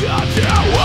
got to